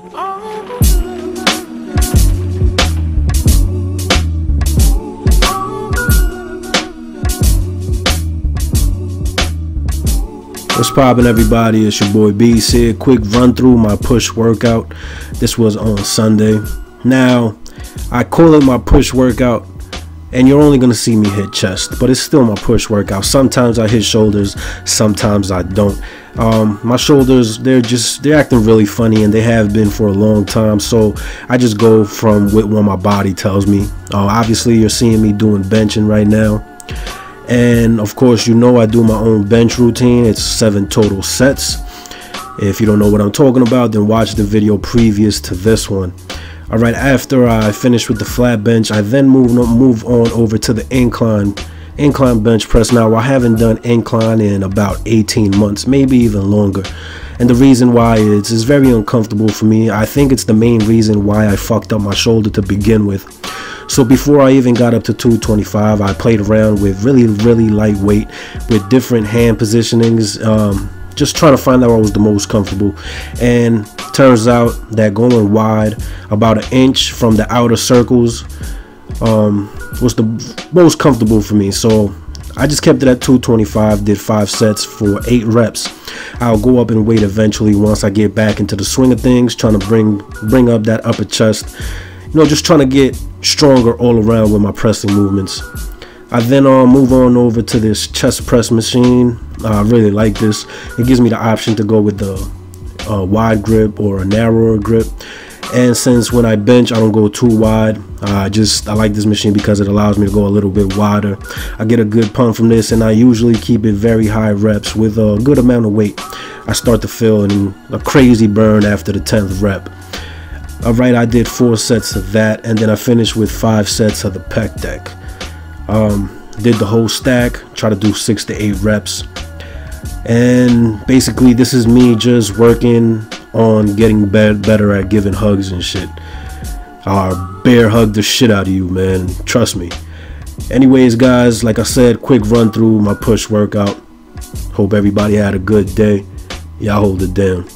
What's poppin', everybody? It's your boy B. here. Quick run through my push workout. This was on Sunday. Now, I call it my push workout and you're only gonna see me hit chest, but it's still my push workout. Sometimes I hit shoulders, sometimes I don't. Um, my shoulders, they're just they're acting really funny, and they have been for a long time. So I just go from what my body tells me. Uh, obviously, you're seeing me doing benching right now and of course you know I do my own bench routine it's seven total sets if you don't know what I'm talking about then watch the video previous to this one. Alright after I finish with the flat bench I then move on, move on over to the incline incline bench press. Now I haven't done incline in about 18 months maybe even longer. And the reason why is it's very uncomfortable for me. I think it's the main reason why I fucked up my shoulder to begin with. So before I even got up to 225, I played around with really, really lightweight with different hand positionings. Um, just trying to find out what was the most comfortable. And turns out that going wide about an inch from the outer circles um, was the most comfortable for me. So I just kept it at 225 did five sets for eight reps. I'll go up in weight eventually once I get back into the swing of things trying to bring bring up that upper chest. You know, just trying to get stronger all around with my pressing movements. I then uh, move on over to this chest press machine. Uh, I really like this. It gives me the option to go with the uh, wide grip or a narrower grip. And since when I bench, I don't go too wide. I just I like this machine because it allows me to go a little bit wider. I get a good pump from this, and I usually keep it very high reps with a good amount of weight. I start to feel a crazy burn after the 10th rep. All right, I did four sets of that, and then I finished with five sets of the pec deck. Um, did the whole stack, try to do six to eight reps. And basically, this is me just working on getting be better at giving hugs and shit. I bear hug the shit out of you, man. Trust me. Anyways, guys, like I said, quick run through my push workout. Hope everybody had a good day. Y'all hold it down.